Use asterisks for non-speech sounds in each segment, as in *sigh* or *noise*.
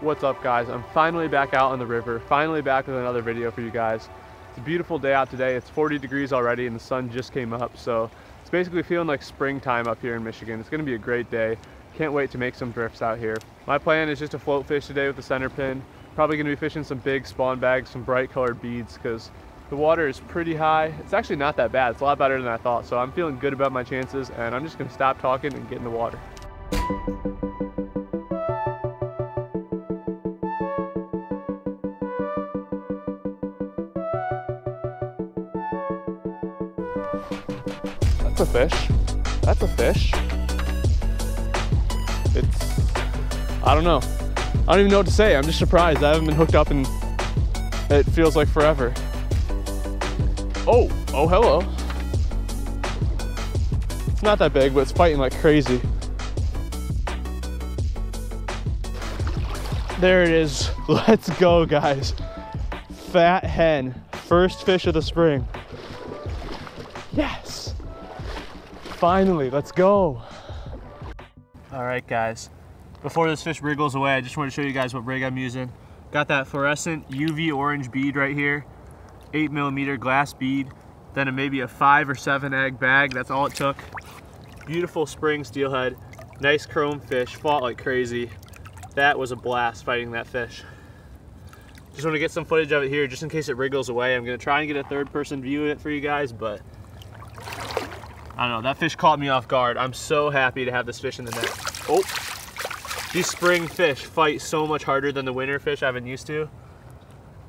What's up guys? I'm finally back out on the river, finally back with another video for you guys. It's a beautiful day out today. It's 40 degrees already and the sun just came up. So it's basically feeling like springtime up here in Michigan. It's gonna be a great day. Can't wait to make some drifts out here. My plan is just to float fish today with the center pin. Probably gonna be fishing some big spawn bags, some bright colored beads because the water is pretty high. It's actually not that bad. It's a lot better than I thought. So I'm feeling good about my chances and I'm just gonna stop talking and get in the water. That's a fish. That's a fish. It's, I don't know. I don't even know what to say. I'm just surprised. I haven't been hooked up in, it feels like forever. Oh, oh, hello. It's not that big, but it's fighting like crazy. There it is. *laughs* Let's go, guys. Fat hen. First fish of the spring. Yes. Finally, let's go. All right, guys. Before this fish wriggles away, I just want to show you guys what rig I'm using. Got that fluorescent UV orange bead right here. Eight millimeter glass bead. Then a, maybe a five or seven egg bag. That's all it took. Beautiful spring steelhead. Nice chrome fish. Fought like crazy. That was a blast fighting that fish. Just want to get some footage of it here just in case it wriggles away. I'm going to try and get a third person view of it for you guys, but I don't know. That fish caught me off guard. I'm so happy to have this fish in the net. Oh, these spring fish fight so much harder than the winter fish I've been used to.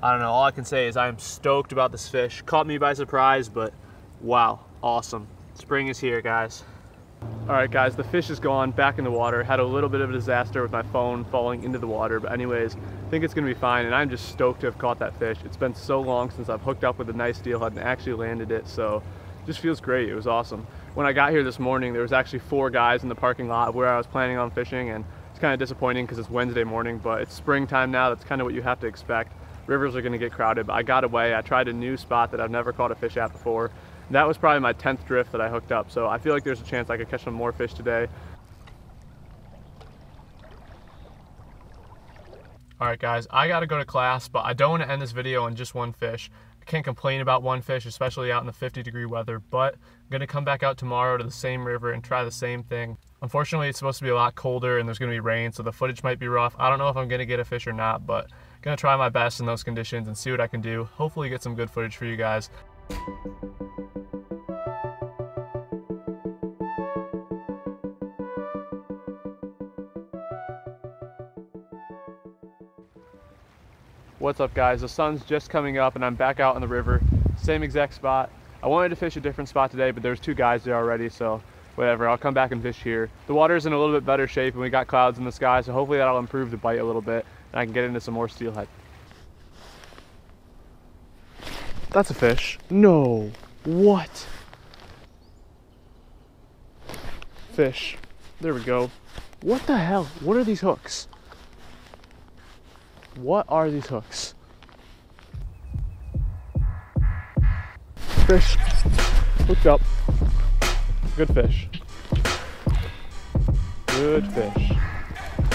I don't know. All I can say is I am stoked about this fish. Caught me by surprise, but wow, awesome. Spring is here, guys. All right, guys, the fish is gone, back in the water. Had a little bit of a disaster with my phone falling into the water, but anyways, I think it's gonna be fine, and I'm just stoked to have caught that fish. It's been so long since I've hooked up with a nice steelhead and actually landed it, so just feels great. It was awesome. When I got here this morning, there was actually four guys in the parking lot where I was planning on fishing, and it's kind of disappointing because it's Wednesday morning, but it's springtime now. That's kind of what you have to expect. Rivers are gonna get crowded, but I got away. I tried a new spot that I've never caught a fish at before, that was probably my 10th drift that I hooked up. So I feel like there's a chance I could catch some more fish today. All right guys, I gotta go to class, but I don't wanna end this video on just one fish. I can't complain about one fish, especially out in the 50 degree weather, but I'm gonna come back out tomorrow to the same river and try the same thing. Unfortunately, it's supposed to be a lot colder and there's gonna be rain, so the footage might be rough. I don't know if I'm gonna get a fish or not, but I'm gonna try my best in those conditions and see what I can do. Hopefully get some good footage for you guys. What's up guys? The sun's just coming up and I'm back out on the river. Same exact spot. I wanted to fish a different spot today, but there's two guys there already, so whatever, I'll come back and fish here. The water's in a little bit better shape and we got clouds in the sky, so hopefully that'll improve the bite a little bit and I can get into some more steelhead. That's a fish. No. What? Fish. There we go. What the hell? What are these hooks? What are these hooks? Fish. Hooked up. Good fish. Good fish.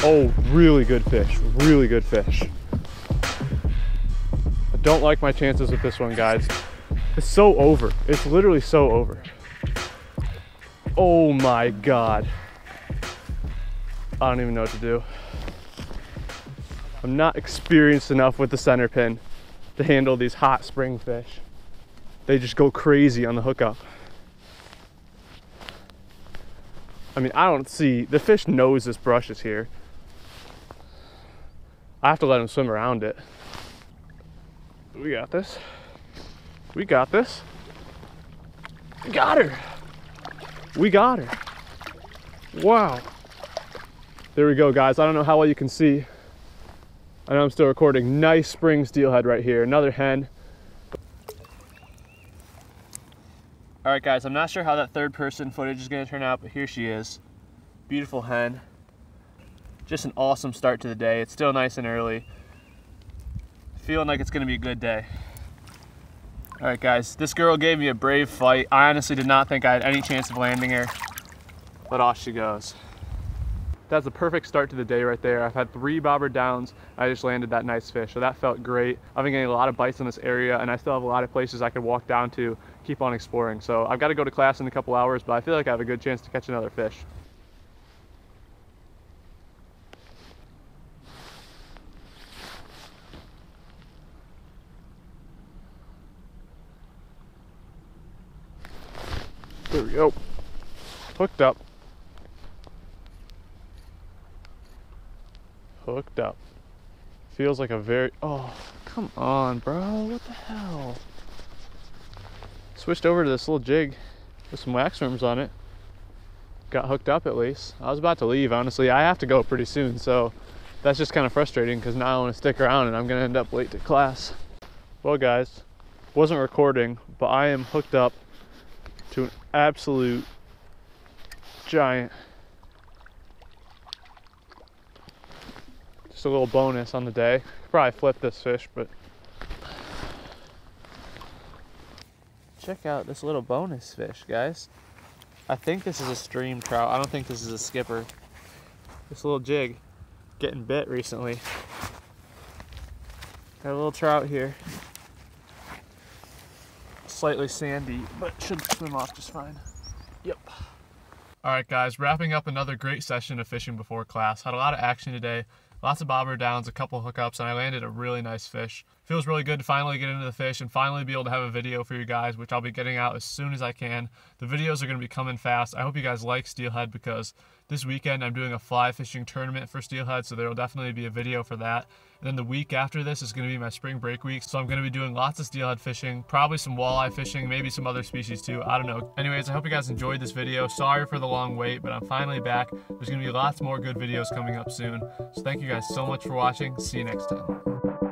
Oh, really good fish. Really good fish. I don't like my chances with this one, guys. It's so over. It's literally so over. Oh my God. I don't even know what to do. I'm not experienced enough with the center pin to handle these hot spring fish. They just go crazy on the hookup. I mean, I don't see, the fish knows this brush is here. I have to let him swim around it. We got this. We got this. We got her. We got her. Wow. There we go, guys. I don't know how well you can see. I know I'm still recording. Nice spring steelhead right here. Another hen. All right, guys, I'm not sure how that third person footage is gonna turn out, but here she is. Beautiful hen. Just an awesome start to the day. It's still nice and early. Feeling like it's gonna be a good day. All right, guys, this girl gave me a brave fight. I honestly did not think I had any chance of landing her, but off she goes. That's a perfect start to the day right there. I've had three bobber downs. I just landed that nice fish, so that felt great. I've been getting a lot of bites in this area, and I still have a lot of places I could walk down to, keep on exploring. So I've got to go to class in a couple hours, but I feel like I have a good chance to catch another fish. There we go. Hooked up. Hooked up. Feels like a very, oh, come on, bro. What the hell? Switched over to this little jig with some wax worms on it. Got hooked up at least. I was about to leave, honestly. I have to go pretty soon, so that's just kind of frustrating because now I want to stick around and I'm going to end up late to class. Well, guys, wasn't recording, but I am hooked up to an absolute giant. A little bonus on the day. Probably flip this fish, but check out this little bonus fish, guys. I think this is a stream trout. I don't think this is a skipper. This little jig getting bit recently. Got a little trout here slightly sandy, but should swim off just fine. Yep. All right, guys, wrapping up another great session of fishing before class. Had a lot of action today, lots of bobber downs, a couple hookups, and I landed a really nice fish. Feels really good to finally get into the fish and finally be able to have a video for you guys, which I'll be getting out as soon as I can. The videos are going to be coming fast. I hope you guys like steelhead because this weekend I'm doing a fly fishing tournament for steelhead, so there will definitely be a video for that. And then the week after this is going to be my spring break week, so I'm going to be doing lots of steelhead fishing, probably some walleye fishing, maybe some other species too. I don't know. Anyways, I hope you guys enjoyed this video. Sorry for the long wait, but I'm finally back. There's going to be lots more good videos coming up soon. So thank you guys so much for watching. See you next time.